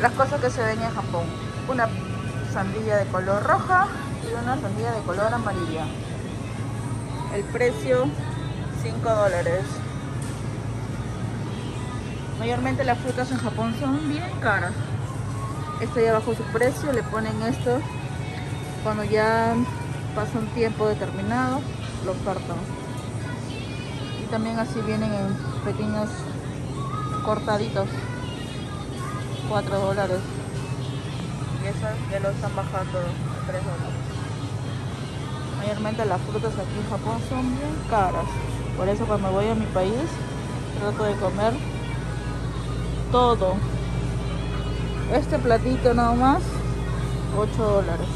las cosas que se ven en Japón. Una sandía de color roja y una sandía de color amarilla. El precio 5 dólares. Mayormente las frutas en Japón son bien caras. Esto ya bajó su precio, le ponen esto cuando ya pasa un tiempo determinado, lo cortan. Y también así vienen en pequeños cortaditos. 4 dólares. Y esas ya lo están bajando a 3 dólares. Mayormente las frutas aquí en Japón son bien caras. Por eso cuando voy a mi país trato de comer todo. Este platito nada más 8 dólares.